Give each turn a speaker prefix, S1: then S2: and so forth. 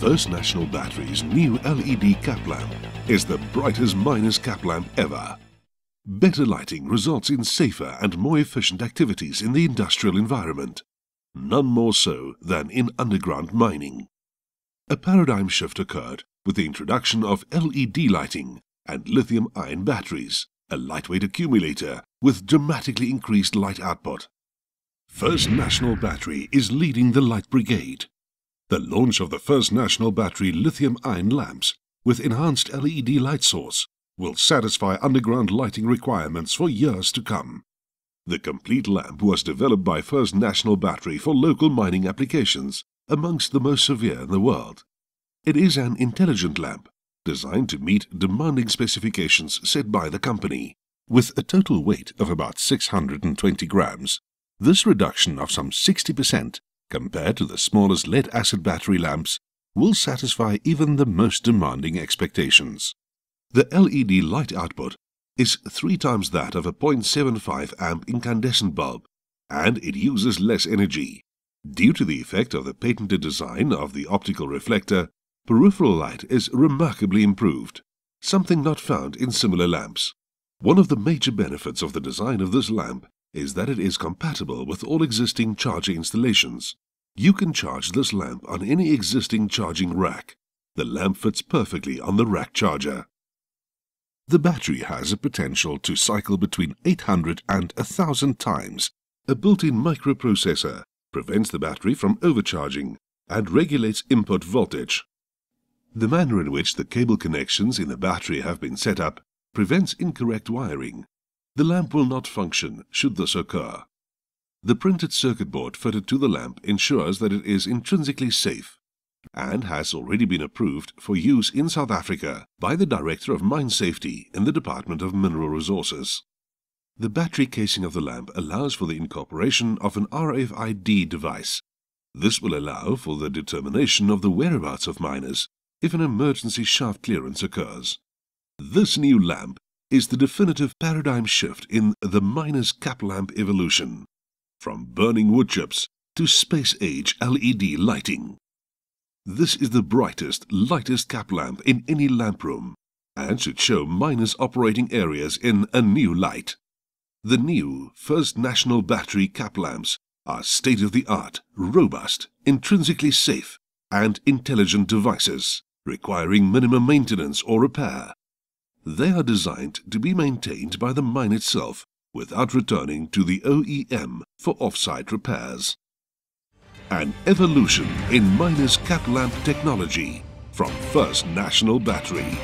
S1: First National Battery's new LED cap lamp is the brightest miner's cap lamp ever. Better lighting results in safer and more efficient activities in the industrial environment. None more so than in underground mining. A paradigm shift occurred with the introduction of LED lighting and lithium-ion batteries, a lightweight accumulator with dramatically increased light output. First National Battery is leading the Light Brigade. The launch of the First National Battery lithium-ion lamps with enhanced LED light source will satisfy underground lighting requirements for years to come. The complete lamp was developed by First National Battery for local mining applications, amongst the most severe in the world. It is an intelligent lamp designed to meet demanding specifications set by the company. With a total weight of about 620 grams, this reduction of some 60% compared to the smallest lead acid battery lamps will satisfy even the most demanding expectations. The LED light output is three times that of a 0.75 amp incandescent bulb and it uses less energy. Due to the effect of the patented design of the optical reflector, peripheral light is remarkably improved, something not found in similar lamps. One of the major benefits of the design of this lamp is that it is compatible with all existing charger installations. You can charge this lamp on any existing charging rack. The lamp fits perfectly on the rack charger. The battery has a potential to cycle between 800 and 1000 times. A built-in microprocessor prevents the battery from overcharging and regulates input voltage. The manner in which the cable connections in the battery have been set up prevents incorrect wiring. The lamp will not function should this occur. The printed circuit board fitted to the lamp ensures that it is intrinsically safe and has already been approved for use in South Africa by the Director of Mine Safety in the Department of Mineral Resources. The battery casing of the lamp allows for the incorporation of an RFID device. This will allow for the determination of the whereabouts of miners if an emergency shaft clearance occurs. This new lamp is the definitive paradigm shift in the miner's cap lamp evolution, from burning wood chips to space-age LED lighting. This is the brightest, lightest cap lamp in any lamp room and should show miners operating areas in a new light. The new First National Battery cap lamps are state-of-the-art, robust, intrinsically safe and intelligent devices requiring minimum maintenance or repair. They are designed to be maintained by the mine itself without returning to the OEM for off-site repairs. An evolution in miners cap lamp technology from First National Battery.